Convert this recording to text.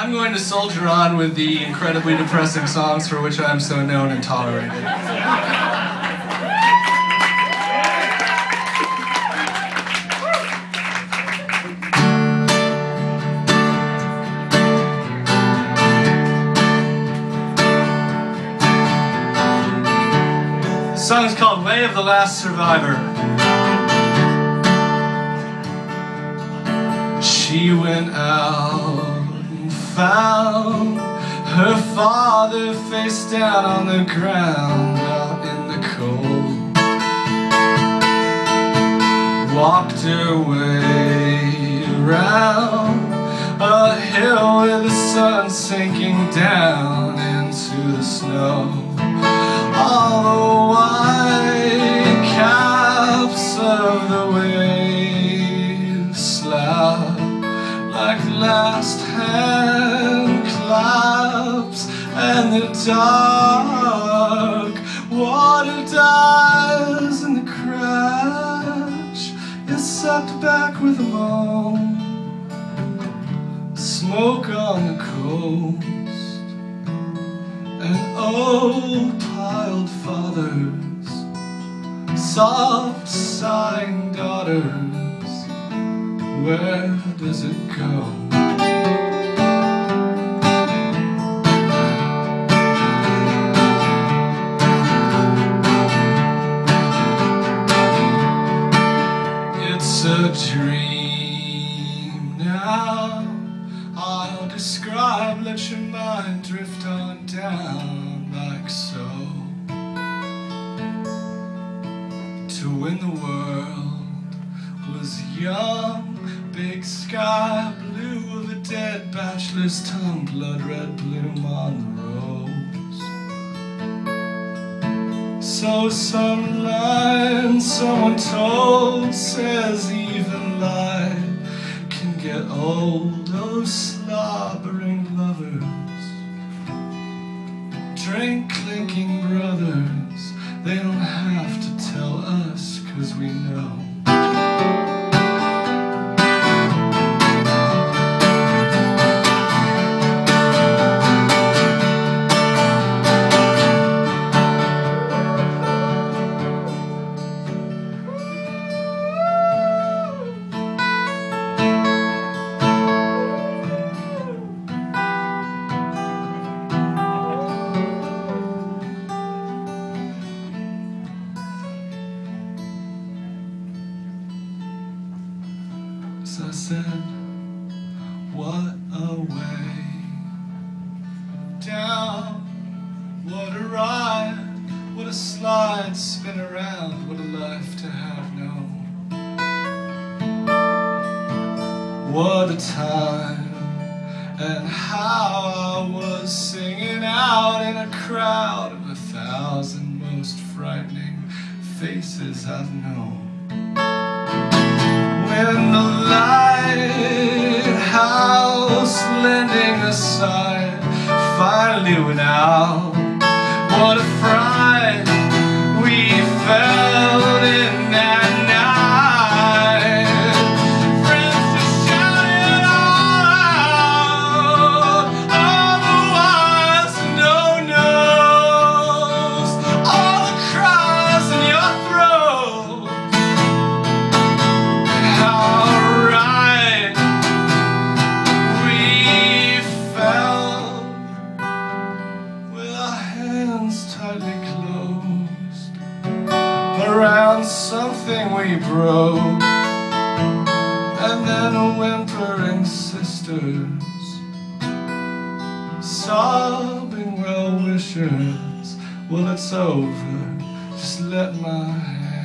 I'm going to soldier on with the incredibly depressing songs for which I am so known and tolerated. The song is called Lay of the Last Survivor. She went out found her father face down on the ground out in the cold. Walked her way around a hill with the sun sinking down into the snow. All the white caps of the waves slap like last hand and the dark. Water dies in the crash. Is sucked back with a moan smoke on the coast. And old piled fathers soft sighing daughters where does it go? Dream now. I'll describe, let your mind drift on down like so. To win the world was young Big sky blue of a dead bachelor's tongue Blood red bloom on the rose So some line someone told Says even light can get old Oh slobbering lovers. Drink clinking brothers They don't have to tell us cause we know said, what a way down, what a ride, what a slide, spin around, what a life to have known. What a time, and how I was singing out in a crowd of a thousand most frightening faces I've known. When the lending a side finally went out, what a fright we felt in around something we broke, and then a whimpering sisters, sobbing well wishers. Well, it's over. Just let my